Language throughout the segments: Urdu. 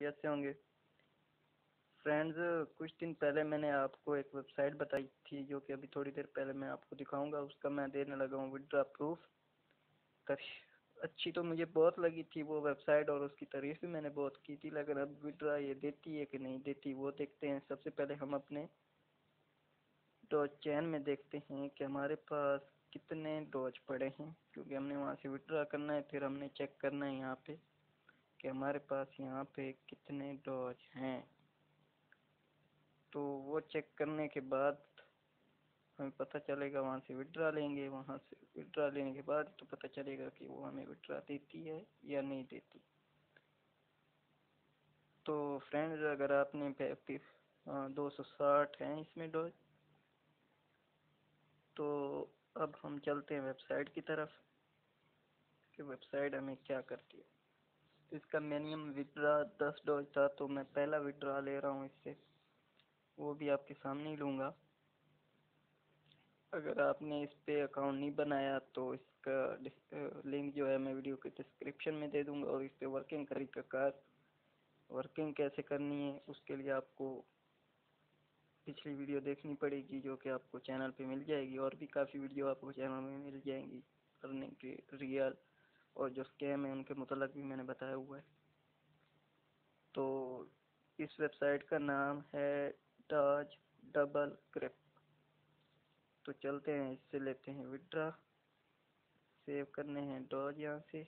خیریت سے ہوں گے؟ فرینڈز کچھ دن پہلے میں نے آپ کو ایک ویب سائٹ بتائی تھی جو کہ ابھی تھوڑی دیر پہلے میں آپ کو دکھاؤں گا، اس کا میں دینے لگا ہوں ودرا پروف اچھی تو مجھے بہت لگی تھی وہ ویب سائٹ اور اس کی تعریف بھی میں نے بہت کی تھی، لیکن اب ودرا یہ دیتی ہے کہ نہیں دیتی، وہ دیکھتے ہیں۔ سب سے پہلے ہم اپنے ڈوج چین میں دیکھتے ہیں کہ ہمارے پاس کتنے ڈوج پڑے ہیں، کیونکہ ہم نے وہاں سے ودرا کرنا ہے، پھر ہم نے چیک کرنا ہے یہاں پہ۔ کہ ہمارے پاس یہاں پہ کتنے ڈوج ہیں۔ تو وہ چیک کرنے کے بعد ہمیں پتہ چلے گا وہاں سے وڈرا لیں گے۔ وہاں سے وڈرا لینے کے بعد تو پتہ چلے گا کہ وہ ہمیں وڈرا دیتی ہے یا نہیں دیتی۔ تو فرینڈز اگر آپ نے دو سو ساٹھ ہیں اس میں ڈوز تو اب ہم چلتے ہیں ویب سائٹ کی طرف کہ ویب سائٹ ہمیں کیا کرتی ہے۔ اس کا مینیمم وڈرا دس ڈوز تھا تو میں پہلا وڈرا لے رہا ہوں اس سے۔ وہ بھی آپ کے سامنے ہی لوں گا۔ اگر آپ نے اس پہ اکاؤنٹ نہیں بنایا تو اس کا لنک جو ہے میں ویڈیو کے ڈسکرپشن میں دے دوں گا اور اس پہ ورکنگ طریقہ کار ورکنگ کیسے کرنی ہے، اس کے لیے آپ کو پچھلی ویڈیو دیکھنی پڑے گی جو کہ آپ کو چینل پہ مل جائے گی اور بھی کافی ویڈیو آپ کو چینل میں مل جائیں گی۔ ارننگ کے ریئل اور جو اسکیم ہے ان کے متعلق بھی میں نے بتایا ہوا ہے۔ تو اس ویب سائٹ کا نام ہے ڈاج ڈبل کرپ تو چلتے ہیں، اس سے لیتے ہیں وڈرا۔ سیو کرنے ہیں ڈوج یہاں سے۔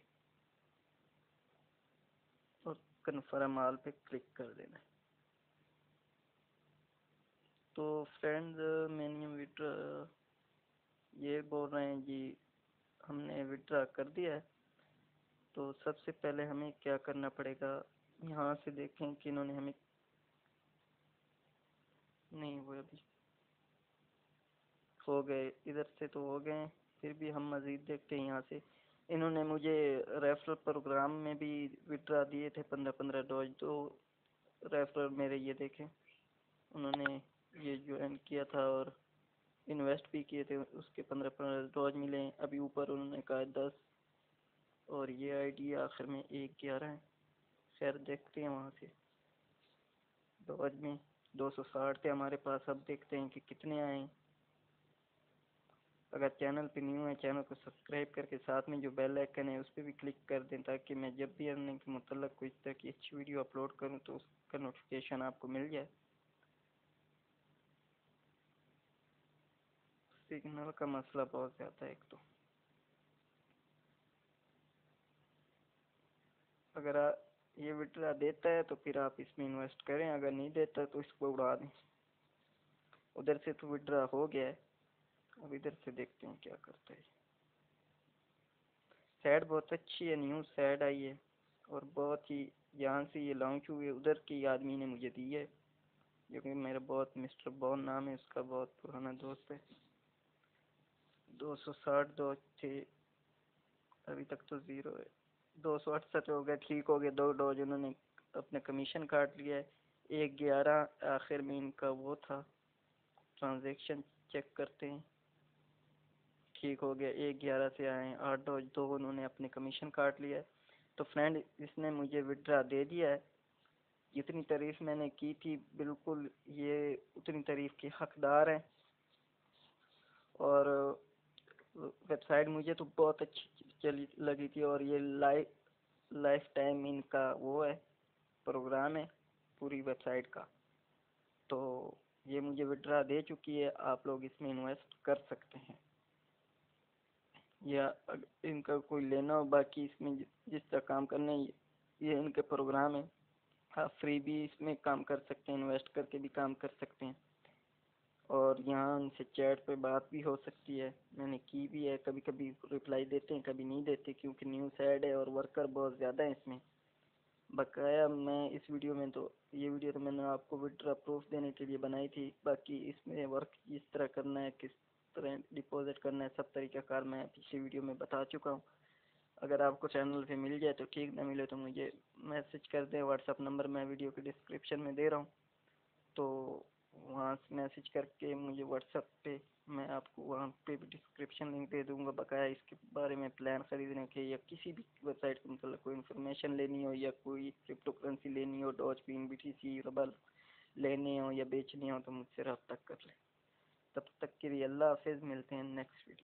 اور کنفرم آل پہ کلک کر دینا ہے۔ تو فرینڈز مینیو وڈرا، یہ بول رہے ہیں جی ہم نے وڈرا کر دیا ہے۔ تو سب سے پہلے ہمیں کیا کرنا پڑے گا؟ یہاں سے دیکھیں کہ انہوں نے ہمیں نہیں، وہ ابھی ہو گئے، ادھر سے تو ہو گئے، پھر بھی ہم مزید دیکھتے ہیں یہاں سے۔ انہوں نے مجھے ریفرل پروگرام میں بھی وڈرا دیے تھے پندرہ پندرہ ڈوز، تو ریفرل میرے یہ دیکھیں۔ انہوں نے یہ جوائن کیا تھا اور انویسٹ بھی کیے تھے، اس کے پندرہ پندرہ ڈوز ملے۔ ابھی اوپر انہوں نے کہا دس۔ اور یہ آئی ڈی آخر میں ایک گیارہ ہے۔ خیر، دیکھتے ہیں وہاں سے۔ ڈوج میں دو سو ساٹھ تھے ہمارے پاس، اب دیکھتے ہیں کہ کتنے آئیں اگر چینل پہ نیو ہے، چینل کو سبسکرائب کر کے ساتھ میں جو بیل آئکن ہے، اس پہ بھی کلک کر دیں تاکہ میں جب بھی ارننگ کے متعلق کوئی طرح کی اچھی ویڈیو اپلوڈ کروں تو اس کا نوٹیفیکیشن آپ کو مل جائے۔ سگنل کا مسئلہ بہت زیادہ ہے ایک تو۔ اگر یہ وڈرا دیتا ہے تو پھر آپ اس میں انویسٹ کریں، اگر نہیں دیتا تو اس کو اڑا دیں۔ ادھر سے تو وڈرا ہو گیا ہے۔ اب ادھر سے دیکھتے ہیں کیا کرتا ہے۔ سیڈ بہت اچھی ہے نیو سیڈ آئی ہے۔ اور بہت ہی جہاں سے یہ لانچ ہوئی ادھر کی آدمی نے مجھے دی ہے۔ جو کہ میرا بہت مسٹر بون نام ہے، اس کا بہت پرانا دوست ہے۔ دو سو ساٹھ دو تھے ابھی تک تو زیرو ہے۔ دو سو اڑسٹھ ہو گئے، ٹھیک ہو گئے، دو ڈوز انہوں نے اپنے کمیشن کاٹ لیا ہے۔ ایک گیارہ، آخر میں ان کا وہ تھا۔ ٹرانزیکشن چیک کرتے ہیں۔ ٹھیک ہو گیا، ایک گیارہ سے آئے آٹھ ڈوز، دو انہوں نے اپنے کمیشن کاٹ لیا ہے۔ تو فرینڈ، اس نے مجھے وڈرا دے دیا ہے۔ جتنی تعریف میں نے کی تھی، بالکل یہ اتنی تعریف کے حقدار ہیں اور ویب سائٹ مجھے تو بہت اچھی چلی لگی تھی اور یہ لائف لائف ٹائم ان کا وہ ہے، پروگرام ہے، پوری ویب سائٹ کا۔ تو یہ مجھے وڈرا دے چکی ہے، آپ لوگ اس میں انویسٹ کر سکتے ہیں۔ یا ان کا کوئی لینا ہو، باقی اس میں جس طرح کام کرنا ہے، یہ ان کے پروگرام ہیں۔ آپ فری بھی اس میں کام کر سکتے ہیں انویسٹ کر کے بھی کام کر سکتے ہیں۔ اور یہاں ان سے چیٹ پہ بات بھی ہو سکتی ہے۔ میں نے کی بھی ہے کبھی کبھی رپلائی دیتے ہیں، کبھی نہیں دیتے کیونکہ نیو سیڈ ہے اور ورکر بہت زیادہ ہیں اس میں۔ بقایا میں اس ویڈیو میں تو، یہ ویڈیو تو میں نے آپ کو وڈرا پروف دینے کے لیے بنائی تھی۔ باقی اس میں ورک کس طرح کرنا ہے، کس طرح ڈپازٹ کرنا ہے، سب طریقہ کار میں پچھلی ویڈیو میں بتا چکا ہوں۔ اگر آپ کو چینل پہ مل جائے تو ٹھیک، نہ ملے تو مجھے میسج کر دیں۔ واٹس اپ نمبر میں ویڈیو کے ڈسکرپشن میں دے رہا ہوں۔ تو وہاں سے میسج کر کے مجھے واٹس ایپ پہ میں آپ کو وہاں پہ بھی ڈسکرپشن لنک دے دوں گا، بقایا اس کے بارے میں پلان خریدنے کے یا کسی بھی ویب سائٹ کے متعلق کوئی انفارمیشن لینی ہو یا کوئی کرپٹو کرنسی لینی ہو ڈاج پین بی ٹی سی ربل لینے ہوں یا بیچنے ہوں تو مجھ سے رابطہ کر لیں۔ تب تک کے لیے اللہ حافظ، ملتے ہیں نیکسٹ ویڈیو